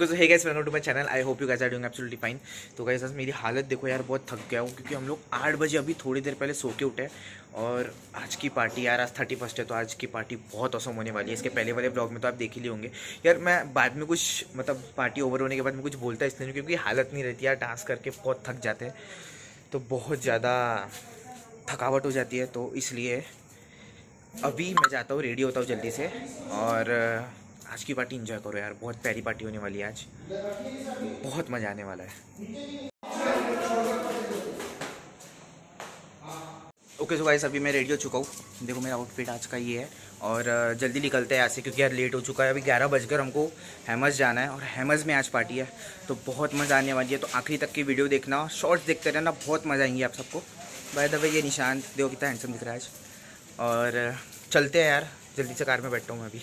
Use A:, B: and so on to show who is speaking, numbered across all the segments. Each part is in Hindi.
A: Okay so guys welcome to my channel I hope you guys are doing absolutely fine तो गाइस मेरी हालत देखो यार, बहुत थक गया हूँ, क्योंकि हम लोग आठ बजे अभी थोड़ी देर पहले सो के उठे और आज की पार्टी यार, आज थर्टी फ़र्स्ट है तो आज की पार्टी बहुत औसम होने वाली है। इसके पहले वाले ब्लॉग में तो आप देख ही होंगे। यार, मैं बाद में कुछ मतलब पार्टी ओवर होने के बाद में कुछ बोलता इसलिए क्योंकि हालत नहीं रहती यार डांस करके बहुत थक जाते हैं। तो बहुत ज़्यादा थकावट हो जाती है तो इसलिए अभी मैं जाता हूँ रेडी होता हूँ जल्दी से। और आज की पार्टी इंजॉय करो यार, बहुत प्यारी पार्टी होने वाली है आज। बहुत मज़ा आने वाला है। ओके सो गाइस अभी मैं रेडी हो चुका हूँ। देखो, मेरा आउटफिट आज का ये है और जल्दी निकलते हैं ऐसे क्योंकि यार लेट हो चुका है। अभी ग्यारह बजकर हमको हेमस जाना है और हेमस में आज पार्टी है। तो बहुत मज़ा आने वाली है। तो आखिरी तक की वीडियो देखना शॉर्ट्स देखते रहना, बहुत मज़ा आएँगे आप सबको। बाय द वे ये निशान देखो कितना हैंडसम दिख रहा है आज। और चलते हैं यार, जल्दी से कार में बैठता हूँ मैं अभी।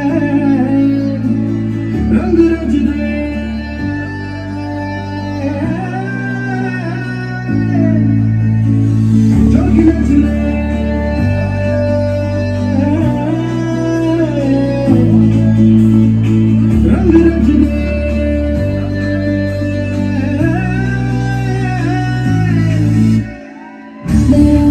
B: Yeah.